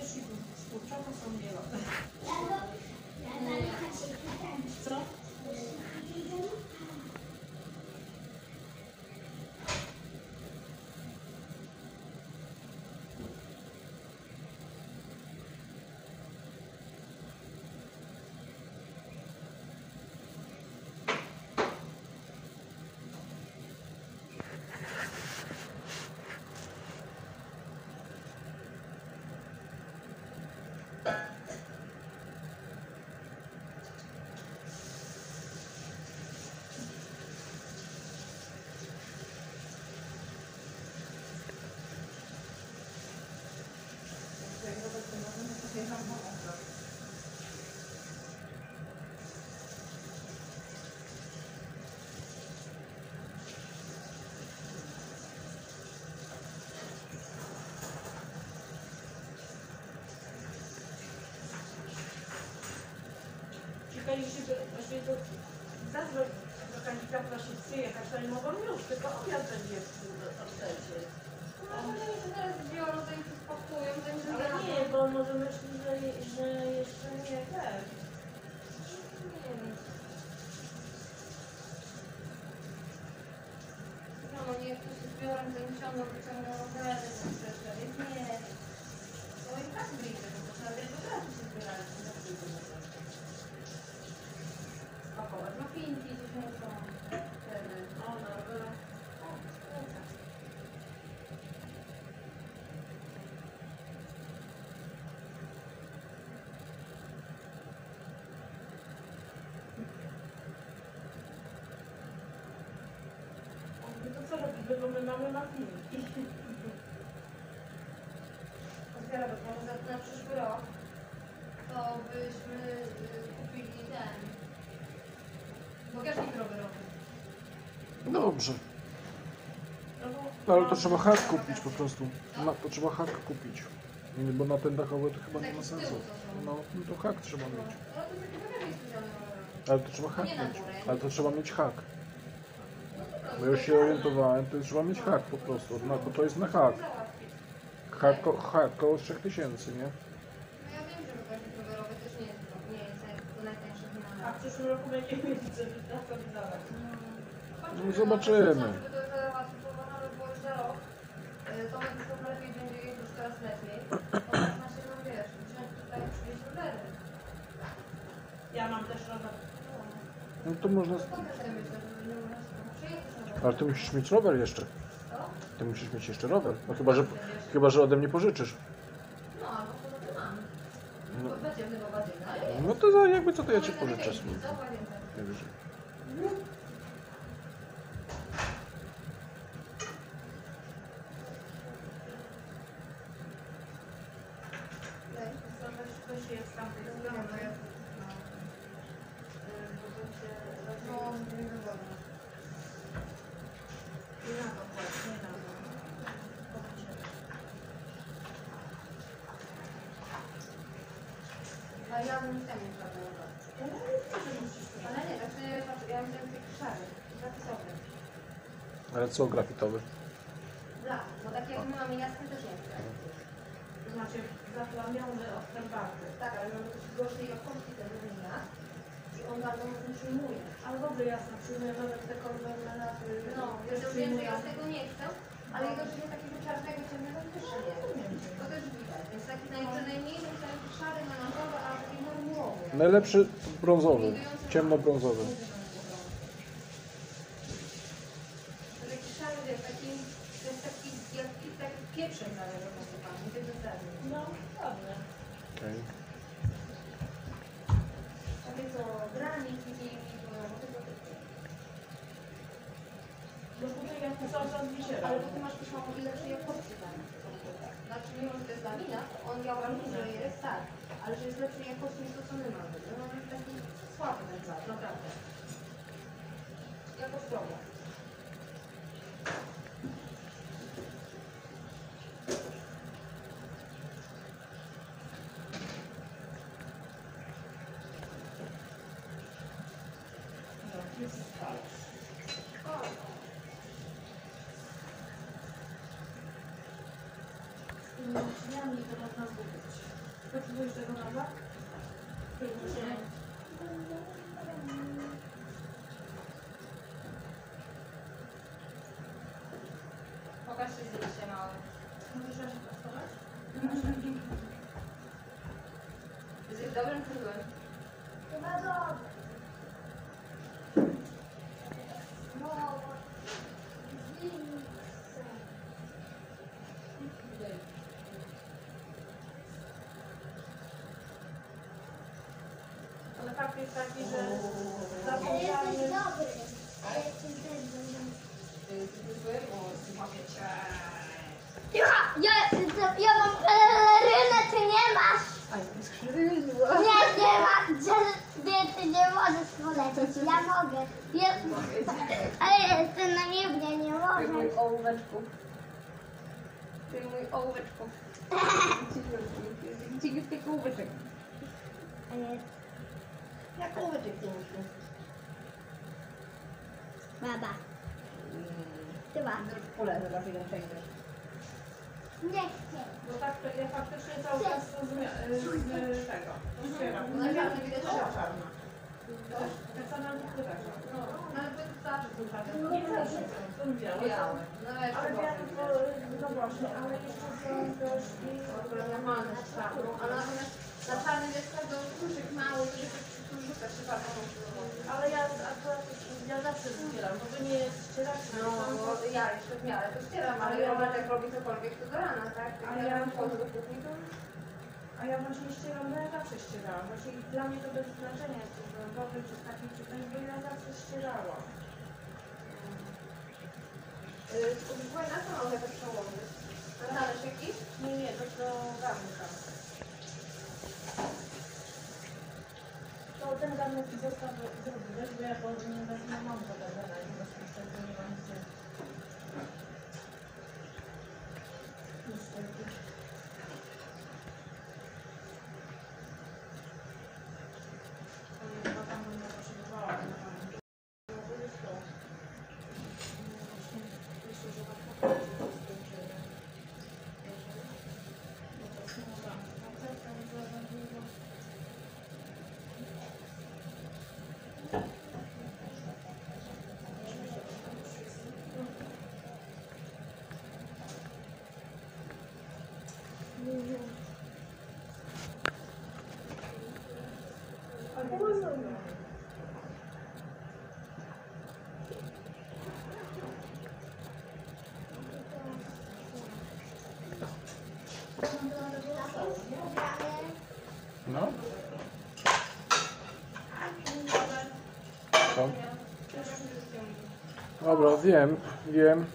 спочатку сам діла. Сразу? Że to zadzwoń do kandydata się chce jechać, to nie mogą już, tylko obiad będzie w odstępie. No, może jeszcze teraz biorą, zanim się spakują, się Ale nie, bo może myśli, że, że jeszcze nie wiem. No, no nie, to się zbiorą, zanim siądą, wyciągną rowerem, więc nie. No i tak wyjdzie, bo to trzeba tylko teraz się zbierali. Spakować mapinki, gdzieś muszą. Wtedy. O, dobra. O, lecę. No to co robimy, bo my mamy mapinki. Otwieram, bo może za, na przyszły rok to byśmy y, kupili ten bagażnik rowerowy. Dobrze. No ale to trzeba hak kupić po prostu. Na, to trzeba hak kupić. Bo na ten dachowy to chyba nie ma sensu. to. No, no to hak trzeba mieć. ale to to trzeba hak mieć. Ale to trzeba mieć hak. To Bo ja już się orientowałem, to trzeba mieć hak po prostu. No, bo to jest na hak. Hak, ko- hak koło 3000, nie? Jeść już teraz lepiej. Bo można się, no rowery. Ja mam też rower. No to można... Ale ty musisz mieć rower jeszcze. Ty musisz mieć jeszcze rower. No chyba, że, chyba, że ode mnie pożyczysz. No, albo poza tym mam. No, To jakby co to ja ci pożyczę. Tej Nie, no ja... No, nie wygodne. Nie na to płać, nie na to. A ja bym chciała mieć żadnego Ale nie, tak sobie patrzę, ja myślałem tych szary, zapisowy. Ale co grafitowy? Blat, bo tak jak mamy jasny też nie chcę. To znaczy zaplamiony od herbaty. Tak, ale mamy też gorszej jakości ten wina i on bardzo mocno przyjmuje. Ale wodę jasno przyjmuję nawet te konglomeraty. No, też ja wiem, że ja z tego nie chcę, ale jednocześnie takiego czarnego, ciemnego też nie. To też widać, więc taki naj, przynajmniej ten szary, melanżowy, a taki marmurowy. Najlepszy brązowy. Ciemnobrązowy. To taki szary, wiesz, taki, to jest taki, jak taki pieprzem zależy od nasypania, nie wiem, że No, ładnie. Okej. Takie co, granik, takie, no, tego typu. No to Ale bo ty masz też mało lepszej jakości tam. Znaczy, mimo że to jest laminat, on ja uważam, że jest tak, ale że jest lepszej jakości niż to, co my mamy. My mamy taki słaby ten zad, naprawdę. Jako zdrowo. Tymi naczyniami to można zgubić. Potrzebujesz tego nowa? Nie. Pokaż się zdjęcie małe. Możesz raz pasować? Jesteś dobrym królem. Chyba dobrze. No, zimno. Ale fakt jest taki, że Ale jesteś zapomniany... dobry. Ale jesteś dobry. Ty jesteś zły, bo słuchaj cię. Ja, ja, mam pelerynę, ty nie masz. A ja skrzydła. Nie, nie ma. Że, ty nie możesz polecieć. Ja mogę. Ja, ale jestem na niebie, nie Ty możesz. mój ołóweczku. Ty mój ołóweczku. Cieniutki ołóweczek. Jak ołóweczek cieniutki. Baba, chyba. Pole zaraz ile przejdziesz. Nie chcę. Bo tak, to ja faktycznie cały czas z, z, z tego, otwieram. No na czarno widać, że czarna. Tak samo jak ty też. No, no ale to zawsze są czarne. Nie zawsze są białe. No ale białe, to, no właśnie, ale jeszcze są też i... Normalne z czarną, ale natomiast na czarnym jest każdy kruszek mały, że Ale ja akurat, ja zawsze zbieram, bo wy nie ścieracie. No, bo ja jeszcze w miarę to ścieram, ale ja- Robert jak robi cokolwiek, to do rana, tak? Ale ja- ja wchodzę do kuchni, to... A ja właśnie ścieram, no ja zawsze ścierałam. Właśnie dla mnie to bez znaczenia, czy to dobry, czy taki, czy ten, bo ja zawsze ścierałam. Yy, na co mogę to przełożyć? Na talerz jakiś? Nie, nie, to do garnka. To ten garnek zostaw zrobiłeś, bo ja go nie wezmę, mam go do garnka, nie bezpuszczę, bo nie mam gdzie. Niestety. Chyba tam będę potrzebowała. nie pamiętam. Mogę już to. Właśnie Myślę, że tak po prostu skończymy. Bo to smoga. A tak, tam za dużo. No? Co? Dobra, wiem, wiem.